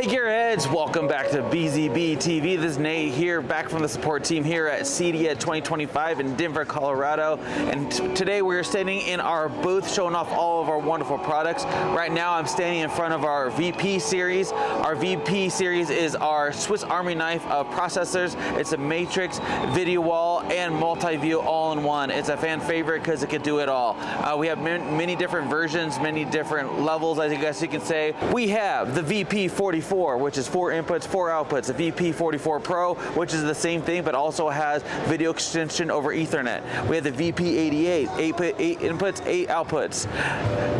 Hey Welcome back to BZB TV. This is Nate here, back from the support team here at CEDIA 2025 in Denver, Colorado. And t- today we're standing in our booth showing off all of our wonderful products. Right now I'm standing in front of our VP series. Our VP series is our Swiss Army knife of processors. It's a matrix, video wall, and multi-view all in one. It's a fan favorite because it can do it all. Uh, we have man- many different versions, many different levels, I guess you can say. We have the VP 44, which is four inputs, four outputs. The VP 44 Pro, which is the same thing, but also has video extension over Ethernet. We have the VP 88, eight, eight inputs, eight outputs.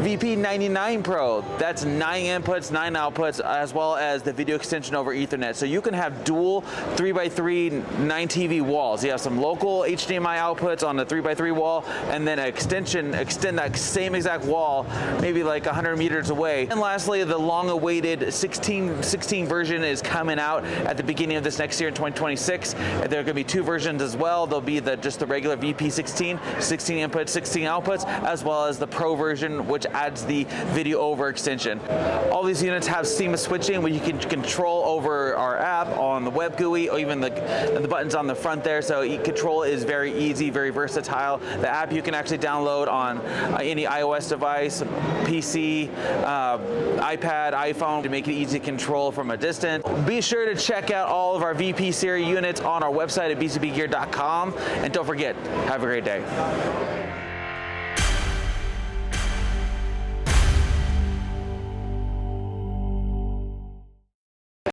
VP 99 Pro, that's nine inputs, nine outputs, as well as the video extension over Ethernet. So you can have dual 3x3 9 TV walls. You have some local HDMI outputs on the 3x3 wall, and then an extension, extend that same exact wall, maybe like 100 meters away. And lastly, the long-awaited 16, 16 version is coming out at the beginning of this next year in 2026. There are going to be two versions as well. There'll be the just the regular VP16, 16 inputs, 16 outputs, as well as the Pro version, which adds the video over extension. All these units have seamless switching, where you can control over our app on the web GUI, or even the the buttons on the front there. So control is very easy, very versatile. The app you can actually download on uh, any iOS device, PC, uh, iPad, iPhone to make it easy to control from a distance. Be sure to check out all of our VP series units on our website at bzbgear.com. And don't forget, have a great day.